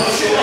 Motion.